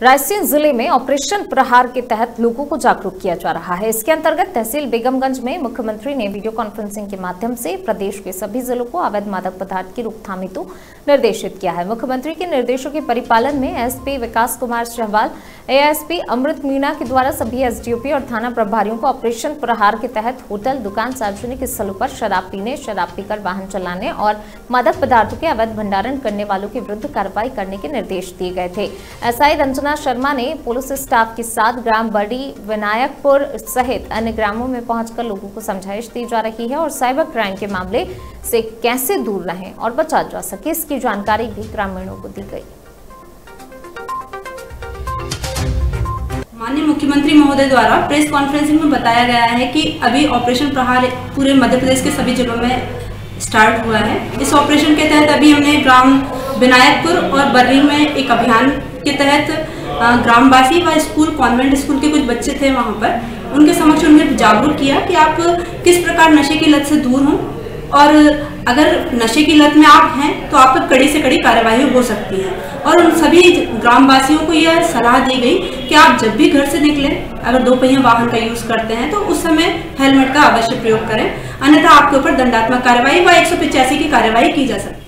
रायसेन ज़िले में ऑपरेशन प्रहार के तहत लोगों को जागरूक किया जा रहा है। इसके अंतर्गत तहसील बेगमगंज में मुख्यमंत्री ने वीडियो कॉन्फ्रेंसिंग के माध्यम से प्रदेश के सभी जिलों को अवैध मादक पदार्थ की रोकथाम हेतु निर्देशित किया है। मुख्यमंत्री के निर्देशों के परिपालन में एसपी विकास कुमार सहवाल एएसपी अमृत मीणा के द्वारा सभी एसडीओपी और थाना प्रभारियों को ऑपरेशन प्रहार के तहत होटल, दुकान, सार्वजनिक स्थलों पर शराब पीने, शराब पीकर वाहन चलाने और मादक पदार्थों के अवैध भंडारण करने वालों के विरुद्ध कार्रवाई करने के निर्देश दिए गए थे। एसआई रंजना शर्मा ने पुलिस स्टाफ के साथ ग्राम बड़ी विनायकपुर सहित अन्य ग्रामों में पहुंचकर लोगों को समझाइश दी जा रही है और साइबर क्राइम के मामले से कैसे दूर रहें और बचा जा सके, इसकी जानकारी भी ग्रामीणों को दी गई। माननीय मुख्यमंत्री महोदय द्वारा प्रेस कॉन्फ्रेंसिंग में बताया गया है कि अभी ऑपरेशन प्रहार पूरे मध्य प्रदेश के सभी जिलों में स्टार्ट हुआ है। इस ऑपरेशन के तहत अभी हमने ग्राम विनायकपुर और बर्री में एक अभियान के तहत ग्रामवासी व स्कूल, कॉन्वेंट स्कूल के कुछ बच्चे थे वहाँ पर। उनके समक्ष उन्हें जागरूक किया कि आप किस प्रकार नशे की लत से दूर हों और अगर नशे की लत में आप हैं तो आप पर कड़ी से कड़ी कार्यवाही हो सकती है। और उन सभी ग्रामवासियों को यह सलाह दी गई कि आप जब भी घर से निकलें, अगर दो पहिया वाहन का यूज़ करते हैं तो उस समय हेलमेट का अवश्य प्रयोग करें। अन्यथा आपके ऊपर दंडात्मक कार्यवाही व एक सौ पचासी की कार्यवाही की जा सकती है।